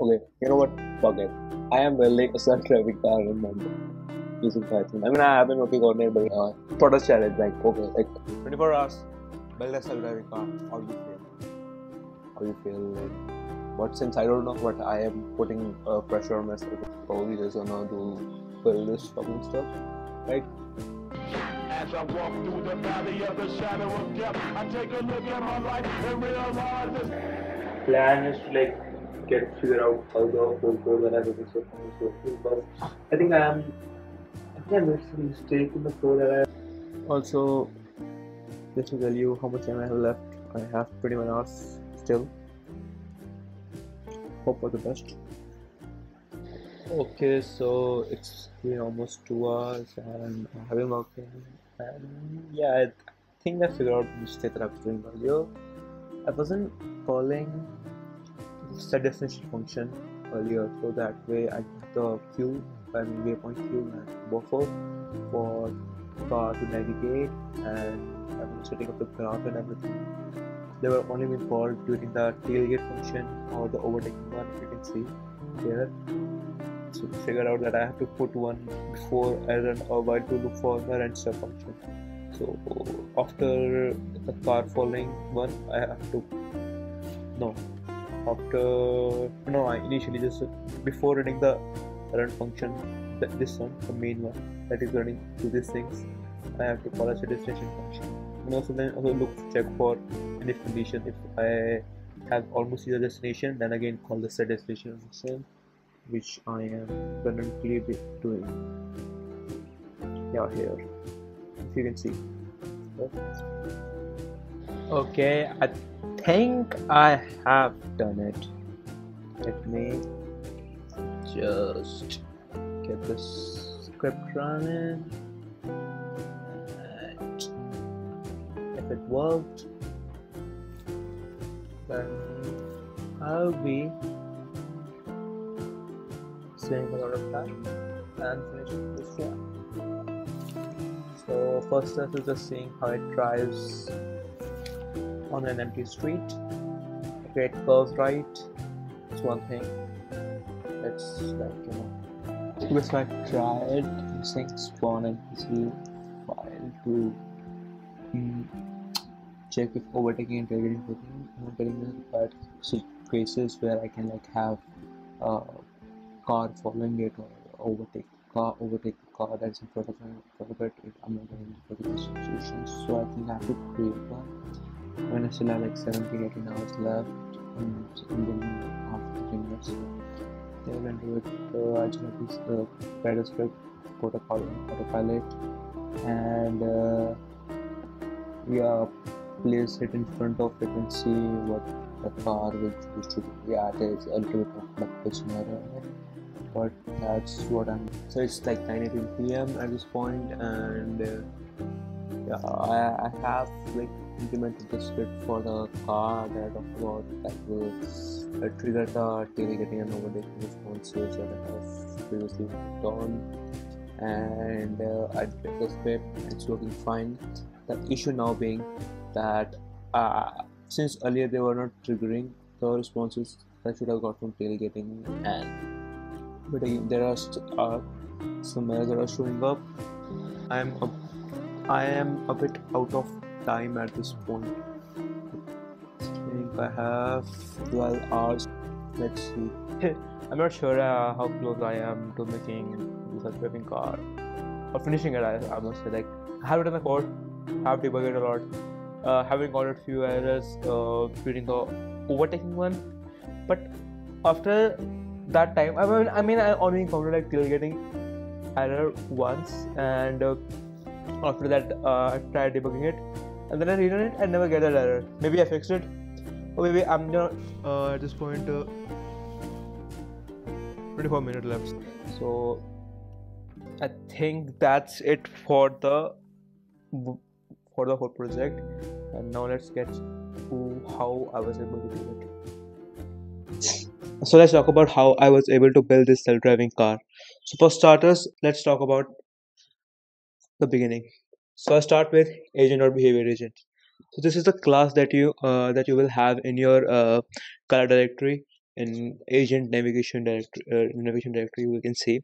Okay, you know what? Fuck it. I am building a self-driving car in Monday using Python. I mean, I have been working on it, but uh, product challenge, like, okay, like 24 hours, build a self-driving car. How you feel? How you feel? Like, but since I don't know what I am putting uh, pressure on myself, probably just gonna do build this fucking stuff, right? As I walk through the valley of the shadow of death, I take a look at my life and realize this. plan is to like get figure out how the whole code and everything so so. But I think I am I think I made some mistake in the code that I also just to tell you how much time I have left. I have 21 hours still. Hope for the best. Okay so it's been almost two hours and I have been working and yeah I think I figured out the mistake that I was doing earlier. I wasn't calling set destination function earlier so that way I get the queue and waypoint queue and buffer for car to navigate and I was setting up the graph and everything. They were only being called during the tailgate function or the overtaking one you can see here. So figure out that I have to put one before I run a while to look for the rent function. So after the car following one I have to no after no I initially just before running the run function th- this one the main one that is running to these things I have to call as a destination function. And also then also look check for any condition. If I have almost the destination then again call the set destination function which I am currently doing. Yeah here. If you can see I think I have done it. Let me just get this script running. And if it worked, then I'll be saving a lot of time and finishing this one. So first is just seeing how it drives on an empty street. Okay, it curves right. It's one thing. It's like you know. Because I tried using spawn NPC file to mm, check if overtaking and tailgating working. I'm getting the required cases where I can like have a car following it or overtake car overtake the car that's in front of me. it I'm not getting particular situations. So I think I have to create one when I still have like 17 18 hours left and, and then after the do it uh, I just have this uh, column autopilot and uh, yeah place it in front of it and see what the car will choose to do yeah there's a little bit of fluctuation error but that's what I'm so it's like 9 18 p.m. at this point and uh, yeah I, I have like implemented the script for the car that I talked about that will uh, trigger the tailgating and overtaking responses that I have previously on and uh, I did the script it's working fine. The issue now being that uh, since earlier they were not triggering the responses that I should have got from tailgating and but again there are uh, some errors that are showing up. I'm a, I am a bit out of time at this point. I think I have 12 hours. Let's see. I'm not sure uh, how close I am to making the self-driving car or finishing it. I, I must say, like, I have written the code, have debugged it a lot, uh, having encountered a few errors uh, during the overtaking one, but after that time, I mean, I mean, I only encountered like tailgating error once, and uh, after that, uh, I tried debugging it and then I rerun it and never get that error. Maybe I fixed it, or maybe I'm not uh, at this point. Uh, 24 minutes left, so I think that's it for the for the whole project. And now let's get to how I was able to do it. So let's talk about how I was able to build this self-driving car. So for starters, let's talk about the beginning. So I start with agent or behavior agent. So this is the class that you uh, that you will have in your uh, car directory. in agent navigation directory uh, navigation directory we can see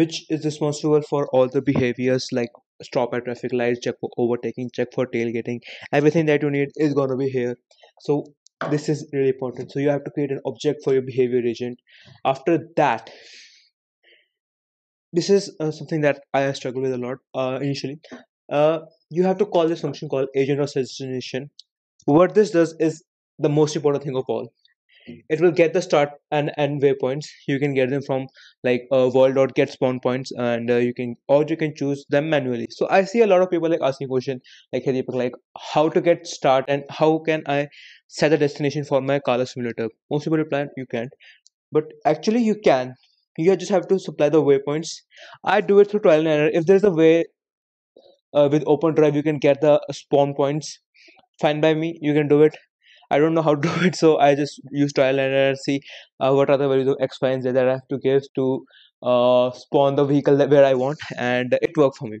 which is responsible for all the behaviors like stop at traffic lights check for overtaking check for tailgating everything that you need is going to be here so this is really important so you have to create an object for your behavior agent after that this is uh, something that i struggle with a lot uh, initially uh, you have to call this function called agent of destination what this does is the most important thing of all. It will get the start and end waypoints. You can get them from like uh, world dot get spawn points and uh, you can or you can choose them manually. So i see a lot of people like asking question like hey Deepak, like how to get start and how can i set a destination for my car simulator? Most people reply you can't. But actually you can. You just have to supply the waypoints. I do it through trial and error. If there's a way uh, with OpenDRIVE you can get the spawn points fine by me you can do it I don't know how to do it, so I just use trial and error, see uh, what are the values of x, y, and z that I have to give to uh, spawn the vehicle where I want, and it worked for me.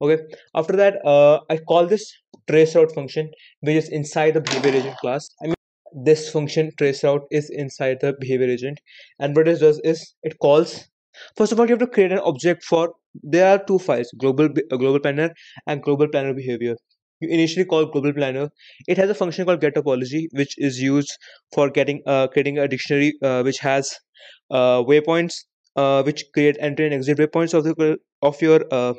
Okay, after that, uh, I call this trace route function, which is inside the behavior agent class. I mean, this function trace route is inside the behavior agent, and what it does is it calls. First of all, you have to create an object for. There are two files: global global planner and global planner behavior. You initially call global planner. It has a function called get topology which is used for getting uh, creating a dictionary uh, which has uh, waypoints uh, which create entry and exit waypoints of the of your uh,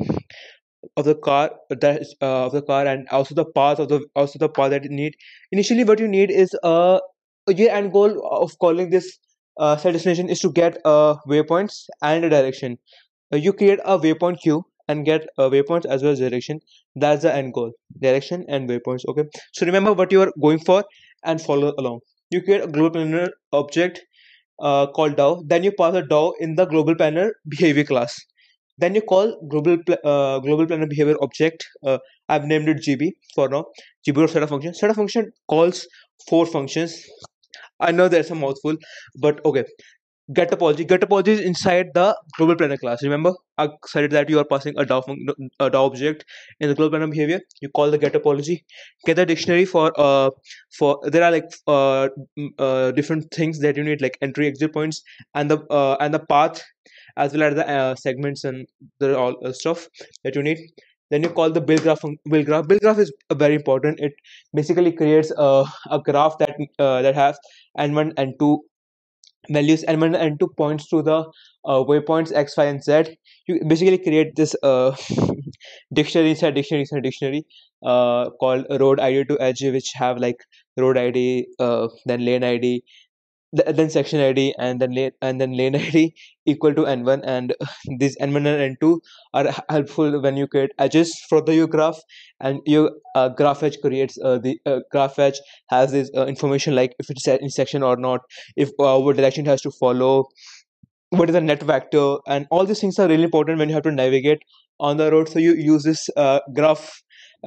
of the car that uh, of the car and also the path of the also the path that you need. Initially what you need is uh your end goal of calling this uh, set destination is to get uh, waypoints and a direction. uh, you create a waypoint queue and get uh, waypoints as well as direction that's the end goal direction and waypoints okay so remember what you are going for and follow along you create a global planner object uh, called DAO. Then you pass a DAO in the global planner behavior class. Then you call global uh, global planner behavior object. Uh, I've named it GB for now. GB or setup function. Setup function calls four functions. I know there's a mouthful, but okay get topology get topology is inside the global planner class. Remember i said that you are passing a DAO, a DAO object in the global planner behavior. You call the get topology get the dictionary for uh for there are like uh, uh different things that you need like entry exit points and the uh, and the path as well as the uh, segments and the all uh, stuff that you need. Then you call the build graph build graph build graph is very important. It basically creates a, a graph that uh, that has n1 and 2 values n1 and 2 points to the uh, waypoints x y and z. You basically create this uh, dictionary inside dictionary inside dictionary uh, called road id to edge which have like road id uh, then lane id then section id and then lane and then lane id equal to n1 and these n1 and n2 are helpful when you create edges for the u graph. And your uh, graph edge creates uh, the uh, graph edge has this uh, information like if it's in section or not if uh, what direction has to follow what is the net vector. And all these things are really important when you have to navigate on the road. So you use this uh, graph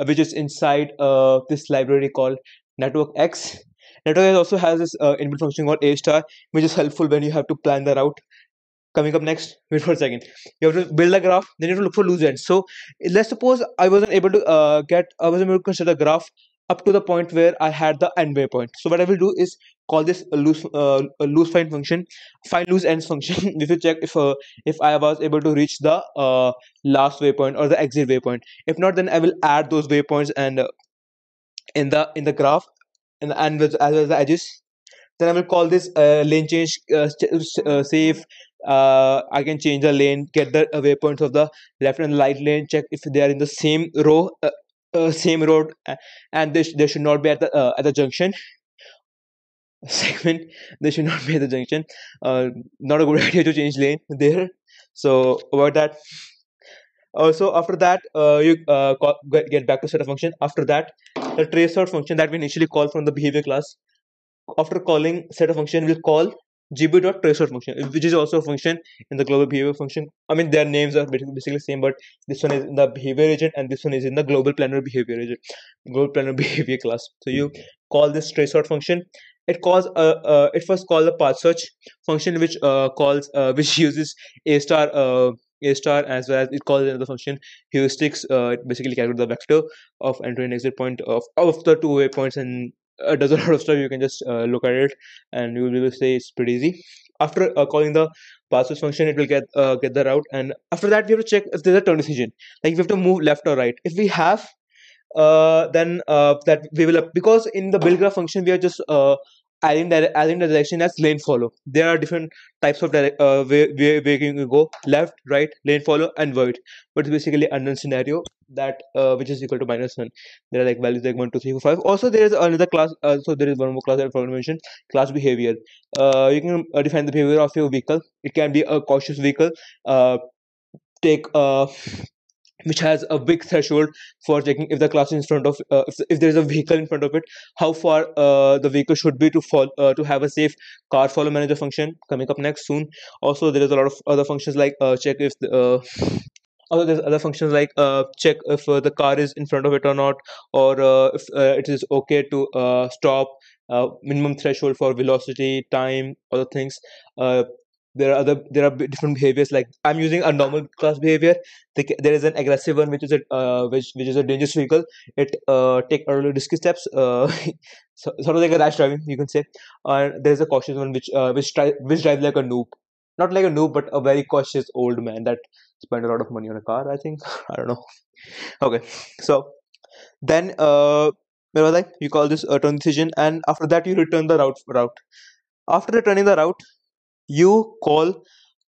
which is inside this library called NetworkX NetworkX also has this uh, inbuilt function called A star, which is helpful when you have to plan the route. Coming up next, wait for a second. You have to build a graph, then you have to look for loose ends. So let's suppose I wasn't able to uh, get, I wasn't able to consider the graph up to the point where I had the end waypoint. So what I will do is call this a loose uh, a loose find function, find loose ends function. this will check if uh, if I was able to reach the uh, last waypoint or the exit waypoint. If not, then I will add those waypoints and uh, in the in the graph and, and as well as the edges. Then I will call this uh, lane change uh, uh, if uh, I can change the lane get the waypoints of the left and right lane check if they are in the same row uh, uh, same road and they, sh they should not be at the at the junction. Segment they should not be at the junction. Not a good idea to change lane there. So about that. Also after that you get back to setup function. After that the trace route function that we initially call from the behavior class. After calling setup function we'll call gb.traceroute function which is also a function in the global behavior function. I mean their names are basically same but this one is in the behavior agent and this one is in the global planner behavior agent global planner behavior class. So you call this traceroute function. It calls uh, uh it first call the path search function which uh calls uh which uses a star uh a star as well as it calls another function. Heuristics uh, it basically calculates the vector of entry and exit point of, of the two waypoints and uh, does a lot of stuff. You can just uh, look at it and you will say it's pretty easy. After uh, calling the passes function it will get uh, get the route. And after that we have to check if there's a turn decision. Like we have to move left or right. If we have uh, then uh, that we will because in the build graph function we are just uh, adding the direction as lane follow. There are different types of direct, uh, you can go. Left right lane follow and void. But it's basically unknown scenario that uh, which is equal to minus one there are like values like one two three four five. Also there is another class uh, so there is one more class that I forgot to mention. Class behavior. Uh, you can uh, define the behavior of your vehicle. It can be a cautious vehicle. Uh, take uh, which has a big threshold for checking if the class is in front of uh, if, if there is a vehicle in front of it how far uh, the vehicle should be to fall uh, to have a safe car follow manager function coming up next soon. Also there is a lot of other functions like uh, check if the, uh, also there's other functions like uh, check if uh, the car is in front of it or not or uh, if uh, it is okay to stop minimum threshold for velocity time other things there are other there are different behaviors like i'm using a normal class behavior. The there is an aggressive one which is a uh, which which is a dangerous vehicle. It uh, take early risky steps uh, so, sort of like a rash driving you can say. And there is a cautious one which uh, which try which drives like a noob. Not like a noob but a very cautious old man that spend a lot of money on a car i think. I don't know. Okay so then uh was I? you call this a turn decision and after that you return the route route. After returning the route you call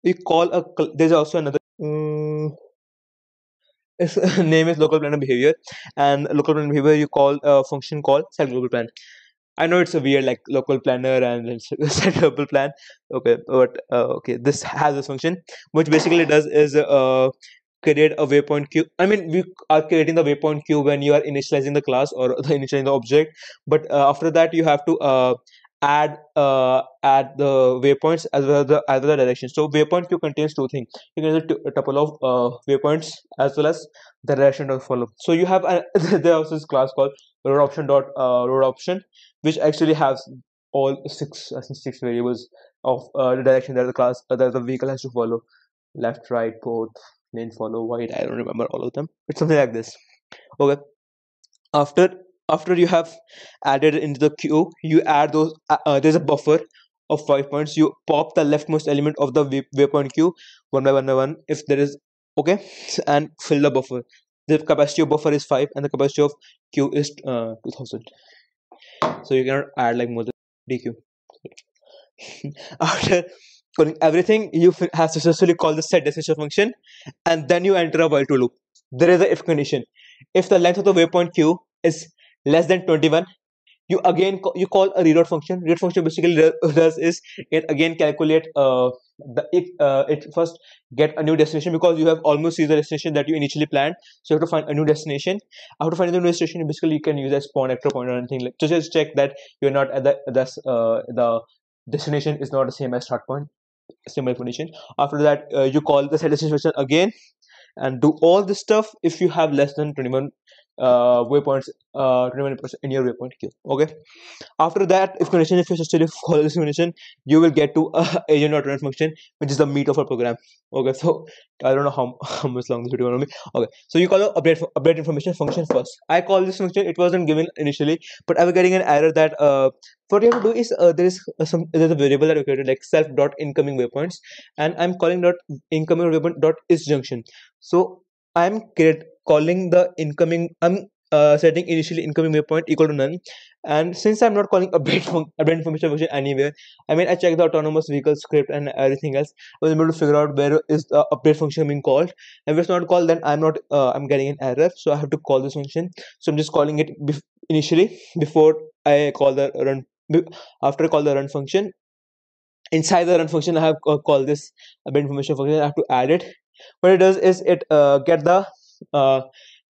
you call a there's also another um, its name is local planner behavior and local planner behavior you call a function called set global plan. I know it's a weird like local planner and set global plan okay but uh, okay this has a function which basically does is uh create a waypoint queue. I mean we are creating the waypoint queue when you are initializing the class or the initializing the object but uh, after that you have to uh, add uh, add the waypoints as well as the as well as direction so waypoint queue contains two things. You can have a tu- tuple of uh, waypoints as well as the direction to follow. So you have a, there also this class called road option dot uh, road option which actually has all six six variables of uh, the direction that the class uh, that the vehicle has to follow. Left right both lane follow wide i don't remember all of them. It's something like this. Okay. After after you have added into the queue you add those uh, uh, there's a buffer of five points. You pop the leftmost element of the waypoint queue one by one by one if there is okay and fill the buffer. The capacity of buffer is 5 and the capacity of queue is uh, 2000 so you cannot add like more than dq after calling everything you have successfully called the set destination function and then you enter a while to loop. There is a if condition. If the length of the waypoint queue is less than 21 you again you call a reroute function. Reroute function basically does is it again calculate uh, the it uh, it first get a new destination because you have almost reached the destination that you initially planned. So you have to find a new destination. After finding the new destination basically you can use a spawn actor point or anything like to just check that you're not at the that's uh, the destination is not the same as start point similar condition. After that uh, you call the set destination again and do all this stuff if you have less than 21 uh, waypoints uh, 21 percent in your waypoint queue okay? After that if condition if you still follow this condition you will get to a agent or function which is the meat of our program okay? So i don't know how, how much long this video will be okay? So you call a update update information function first. I call this function it wasn't given initially but i was getting an error that uh, what you have to do is uh, there is uh, some there's a variable that we created like self dot incoming waypoints and i'm calling dot incoming waypoint dot is junction. So i'm create, calling the incoming i'm uh, setting initially incoming waypoint equal to none. And since i'm not calling update fun- update information function anywhere i mean i checked the autonomous vehicle script and everything else. I was able to figure out where is the update function being called. And if it's not called then i'm not uh, i'm getting an error. So i have to call this function. So i'm just calling it initially before i call the run after i call the run function. Inside the run function i have uh, called this update information function. I have to add it. What it does is it uh, get the uh,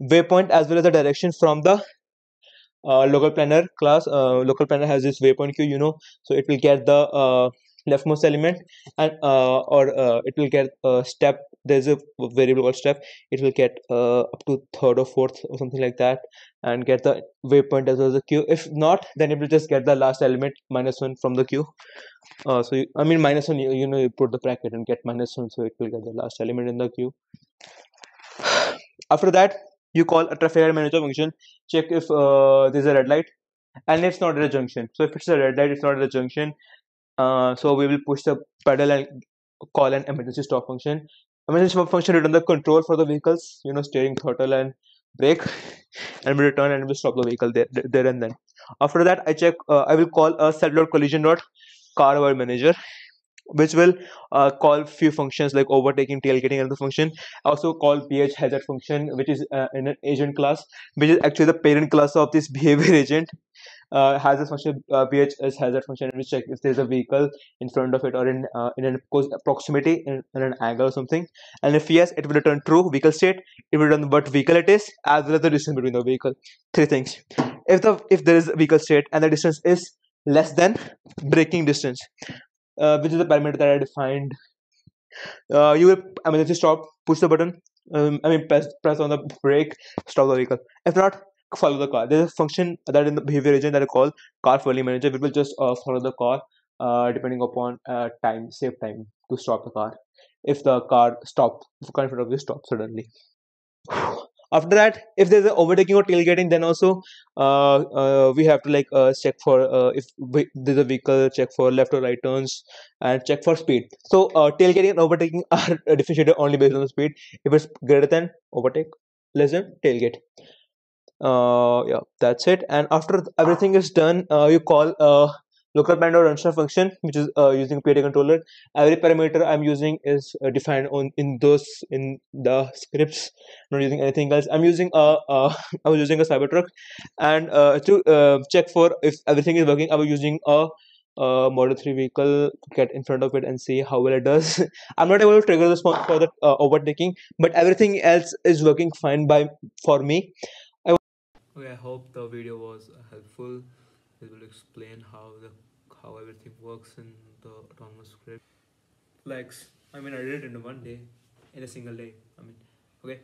waypoint as well as the direction from the uh, local planner class. Uh, local planner has this waypoint queue you know. So it will get the uh, leftmost element and uh, or uh, it will get a step. There's a variable called step. It will get uh, up to third or fourth or something like that and get the waypoint as well as the queue. If not then it will just get the last element minus one from the queue. Uh, so you, i mean minus one you, you know you put the bracket and get minus one so it will get the last element in the queue after that you call a traffic light manager function check if uh, there's a red light and it's not at a junction. So if it's a red light, it's not at a junction. Uh, so we will push the pedal and call an emergency stop function. Emergency stop function return the control for the vehicles, you know, steering, throttle, and brake, and we return and we stop the vehicle there, there and then. After that, I check. Uh, I will call a set dot collision dot car hour manager which will uh, call few functions like overtaking tailgating another function. Also call ph hazard function which is uh, in an agent class which is actually the parent class of this behavior agent. Uh, has a function uh, ph is hazard function. Which check if there's a vehicle in front of it or in uh, in an proximity in, in, an angle or something. And if yes it will return true vehicle state. It will return what vehicle it is as well as the distance between the vehicle. Three things. If the if there is a vehicle state and the distance is less than braking distance uh, which is the parameter that I defined. Uh, you will emergency stop, push the button, um, I mean press, press on the brake, stop the vehicle. If not, follow the car. There's a function that in the behavior agent that I call car follow manager. We will just uh, follow the car uh, depending upon uh, time, save time to stop the car. If the car stops, if the car in front of you stops suddenly after that if there's an overtaking or tailgating then also uh, uh, we have to like uh, check for uh, if we, there's a vehicle check for left or right turns and check for speed. So uh, tailgating and overtaking are differentiated only based on the speed. If it's greater than overtake less than tailgate. Uh, yeah that's it. And after everything is done you call local parameter transfer function which is uh, using PID controller. Every parameter i'm using is uh, defined on in those in the scripts not using anything else. I'm using a uh, i was using a cybertruck and uh, to uh, check for if everything is working i was using a uh, model 3 vehicle get in front of it and see how well it does. I'm not able to trigger this for the uh, overtaking but everything else is working fine by for me. I okay i hope the video was helpful it will explain how the how everything works in the autonomous script. Like i mean i did it in one day in a single day i mean okay